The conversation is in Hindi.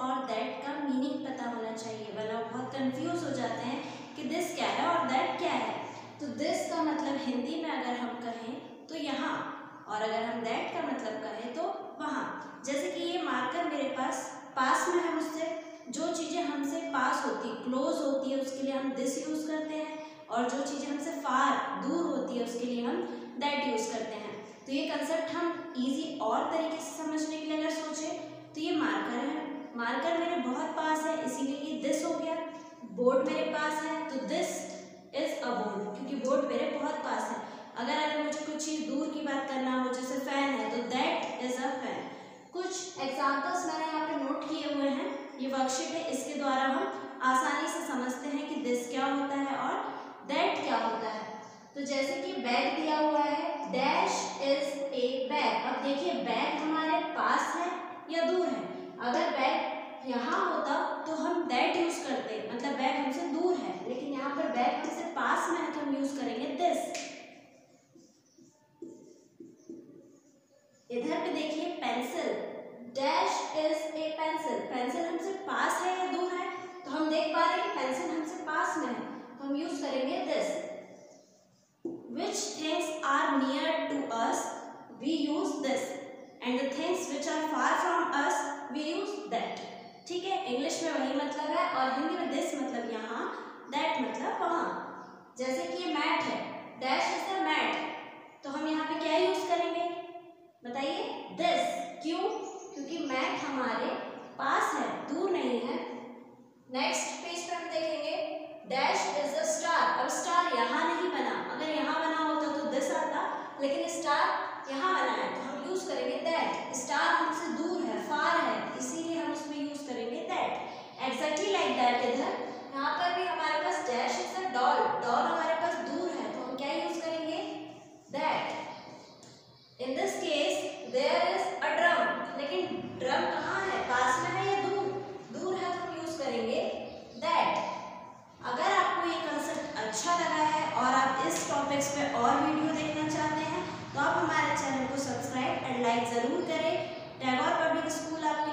और दैट का मीनिंग पता होना चाहिए। वरना बहुत कंफ्यूज हो जाते हैं कि दिस क्या है और दैट क्या है। तो दिस का मतलब हिंदी में अगर हम कहें तो यहाँ, और अगर हम दैट का मतलब कहें तो वहाँ। जैसे कि ये मार्कर मेरे पास पास में है मुझसे। जो चीज़ें हमसे पास होती क्लोज होती है, उसके लिए हम दिस यूज़ करते हैं। और जो चीज़ें हमसे फार दूर होती है, उसके लिए हम दैट यूज़ करते हैं। तो ये कंसेप्ट हम इजी और तरीके से समझने के लिए अगर सोचें तो ये मार्कर है। मार्कर मेरे बहुत पास है, इसीलिए ये दिस हो गया। बोर्ड मेरे पास है तो दिस इज़ अ बोर्ड क्योंकि बोर्ड मेरे बहुत पास है। अगर अगर मुझे कुछ चीज़ दूर की बात करना हो, जैसे फ़ैन है तो दैट इज़ अ फ़ैन कुछ एग्जाम्पल्स मैंने यहाँ पे नोट किए हुए हैं। ये वर्कशीट है, इसके द्वारा हम आसानी से समझते हैं कि दिस क्या होता है और दैट क्या होता है। तो जैसे कि बैग दिया हुआ है डैश इज़ ए बैग अब देखिए बैग हमारे पास है या दूर यहाँ होता तो हम दैट यूज़ करते मतलब बैग हमसे दूर है। लेकिन यहाँ पर बैग हमसे पास में है तो हम यूज़ करेंगे दिस इधर पे देखिए pencil dash is a pencil pencil हमसे पास है या दूर है? तो हम देख पा रहे हैं पेंसिल हमसे पास में है। तो हम यूज़ करेंगे this which things are near to us? We use this and the things which are far from us we use that ठीक है? इंग्लिश में वही मतलब है और हिंदी में दिस मतलब यहाँ दैट मतलब वहाँ। जैसे कि ये मैट है डैश इज़ अ मैट तो हम यहाँ पे क्या यूज़ करेंगे? बताइए। दिस क्यों? क्योंकि मैट हमारे पास है, दूर नहीं है। नेक्स्ट पेज पे हम देखेंगे। डैश इज़ अ स्टार अब स्टार यहाँ नहीं बना। अगर यहाँ बना होता तो दिस आता, लेकिन स्टार यहाँ बना है। तो हम यूज़ करेंगे दैट स्टार हमसे दूर है। अच्छा लगा है और आप इस टॉपिक्स पे और वीडियो देखना चाहते हैं तो आप हमारे चैनल को सब्सक्राइब एंड लाइक ज़रूर करें। टैगोर पब्लिक स्कूल आपके